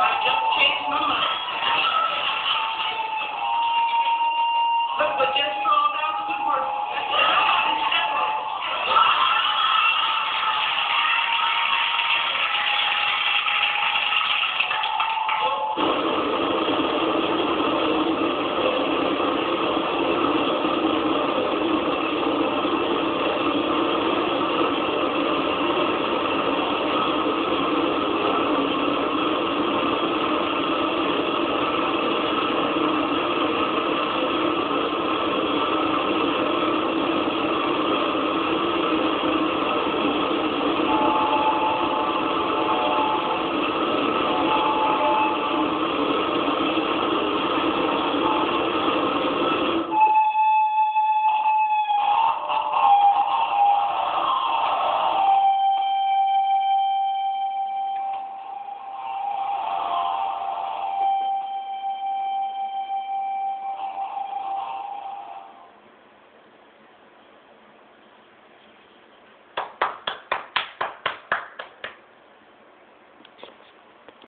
I just changed my mind.